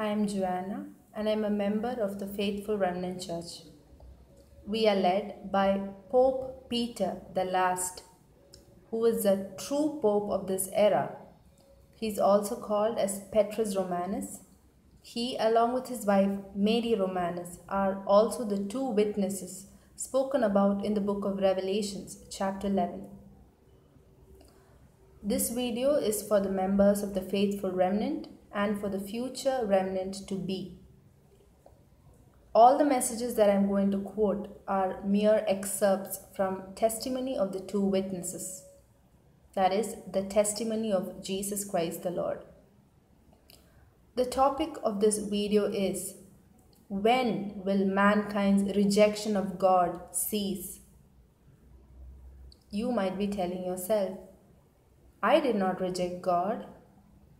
I am Joanna and I am a member of the Faithful Remnant Church. We are led by Pope Peter the Last, who is the true Pope of this era. He is also called as Petrus Romanus. He, along with his wife Mary Romanus, are also the two witnesses spoken about in the book of Revelations, chapter 11. This video is for the members of the Faithful Remnant and for the future remnant to be. All the messages that I'm going to quote are mere excerpts from testimony of the two witnesses. That is the testimony of Jesus Christ the Lord. The topic of this video is when will mankind's rejection of God cease? You might be telling yourself, I did not reject God.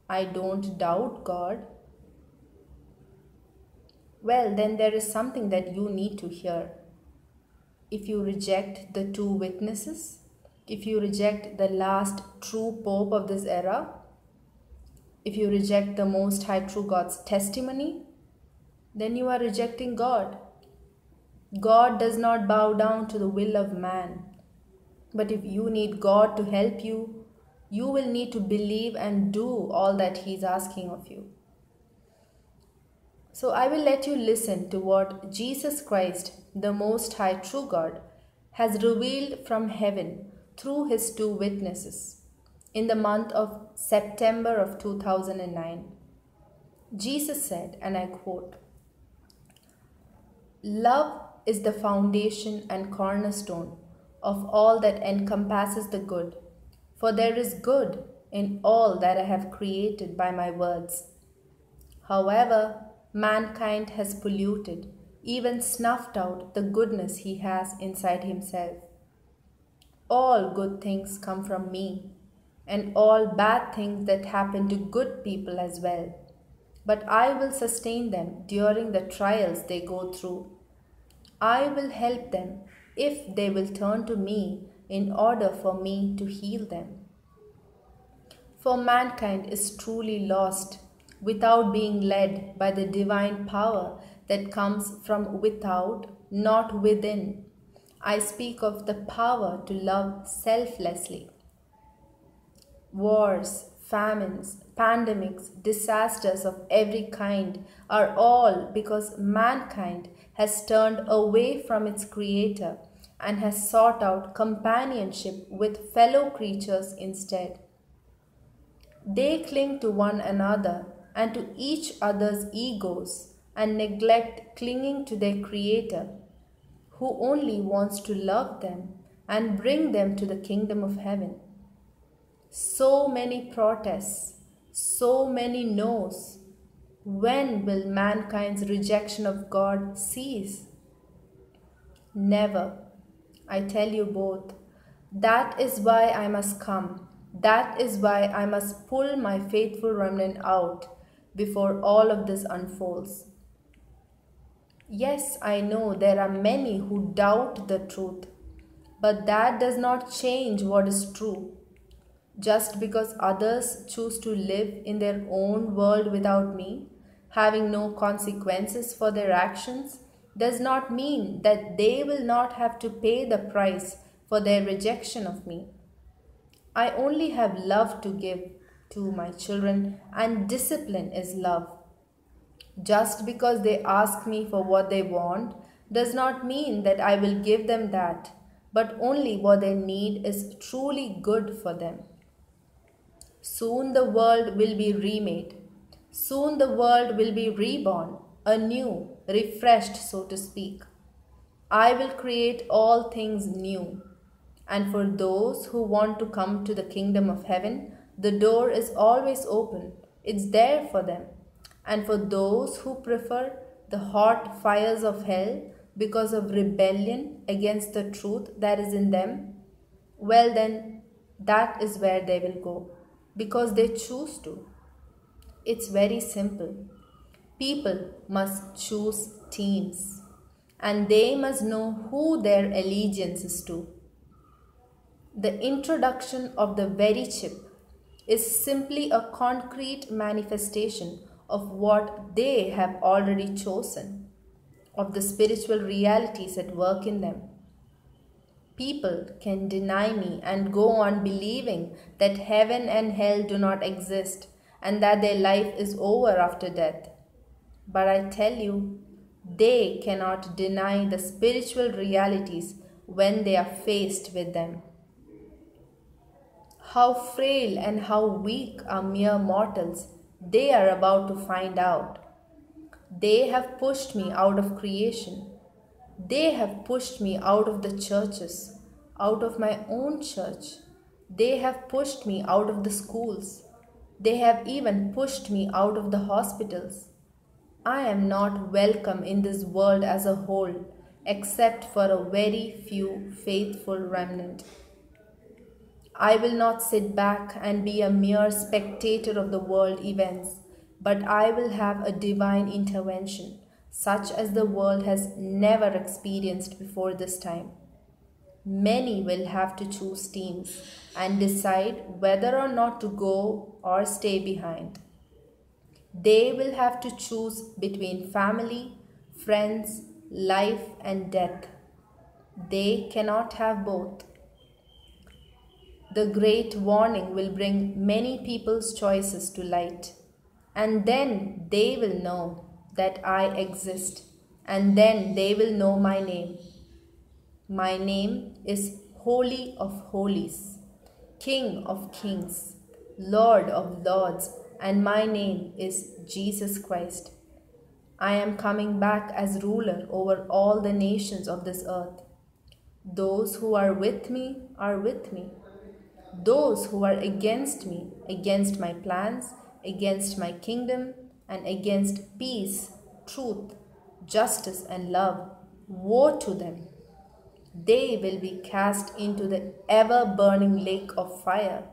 I don't doubt God. Well, then there is something that you need to hear. If you reject the two witnesses, if you reject the last true Pope of this era, if you reject the Most High True God's testimony, then you are rejecting God. God does not bow down to the will of man. But if you need God to help you, you will need to believe and do all that He is asking of you. So I will let you listen to what Jesus Christ, the Most High True God, has revealed from heaven through His two witnesses in the month of September of 2009. Jesus said, and I quote, Love is the foundation and cornerstone of all that encompasses the good for there is good in all that I have created by my words. However, mankind has polluted, even snuffed out the goodness he has inside himself. All good things come from me, and all bad things that happen to good people as well. But I will sustain them during the trials they go through. I will help them if they will turn to me in order for me to heal them. For mankind is truly lost without being led by the divine power that comes from without, not within. I speak of the power to love selflessly. Wars, famines, pandemics, disasters of every kind are all because mankind has turned away from its Creator and has sought out companionship with fellow creatures instead. They cling to one another and to each other's egos and neglect clinging to their Creator, who only wants to love them and bring them to the kingdom of heaven. So many protests, so many no's. When will mankind's rejection of God cease? Never. I tell you both. That is why I must come. That is why I must pull my faithful remnant out before all of this unfolds. Yes, I know there are many who doubt the truth, but that does not change what is true. Just because others choose to live in their own world without me, having no consequences for their actions, does not mean that they will not have to pay the price for their rejection of me. I only have love to give to my children, and discipline is love. Just because they ask me for what they want does not mean that I will give them that, but only what they need is truly good for them. Soon the world will be remade. Soon the world will be reborn, anew, refreshed, so to speak. I will create all things new. And for those who want to come to the kingdom of heaven, the door is always open. It's there for them. And for those who prefer the hot fires of hell because of rebellion against the truth that is in them, well, then that is where they will go because they choose to. It's very simple. People must choose teams and they must know who their allegiance is to. The introduction of the VeriChip is simply a concrete manifestation of what they have already chosen, of the spiritual realities at work in them. People can deny me and go on believing that heaven and hell do not exist and that their life is over after death. But I tell you, they cannot deny the spiritual realities when they are faced with them. How frail and how weak are mere mortals, they are about to find out. They have pushed me out of creation. They have pushed me out of the churches, out of my own church. They have pushed me out of the schools. They have even pushed me out of the hospitals. I am not welcome in this world as a whole, except for a very few faithful remnant. I will not sit back and be a mere spectator of the world events, but I will have a divine intervention, such as the world has never experienced before this time. Many will have to choose teams and decide whether or not to go or stay behind. They will have to choose between family, friends, life, and death. They cannot have both. The great warning will bring many people's choices to light, and then they will know that I exist, and then they will know my name. My name is Holy of Holies, King of Kings, Lord of Lords and my name is Jesus Christ. I am coming back as ruler over all the nations of this earth. Those who are with me are with me. Those who are against me, against my plans, against my kingdom, and against peace, truth, justice, and love, woe to them. They will be cast into the ever burning lake of fire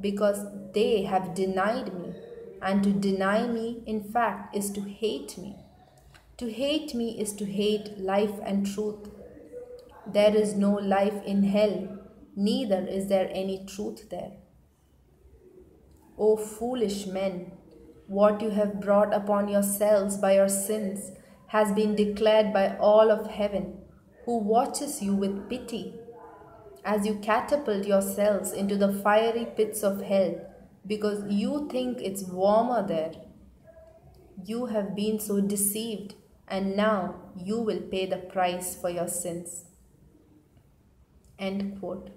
because they have denied me. And to deny me, in fact, is to hate me. To hate me is to hate life and truth. There is no life in hell, neither is there any truth there. O foolish men, what you have brought upon yourselves by your sins has been declared by all of heaven, who watches you with pity as you catapult yourselves into the fiery pits of hell because you think it's warmer there. You have been so deceived, and now you will pay the price for your sins. End quote.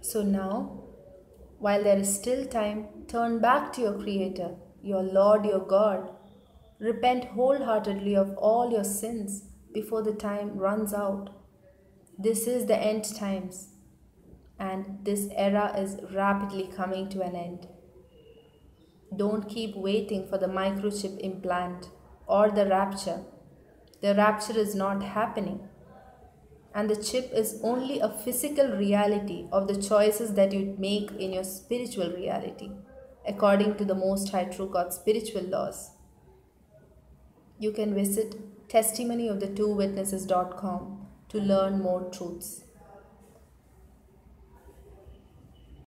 So now, while there is still time, turn back to your Creator, your Lord, your God. Repent wholeheartedly of all your sins before the time runs out this is the end times, and this era is rapidly coming to an end. Don't keep waiting for the microchip implant or the rapture. The rapture is not happening. And the chip is only a physical reality of the choices that you make in your spiritual reality, according to the Most High True God spiritual laws. You can visit testimonyofthetwowitnesses.com to learn more truths.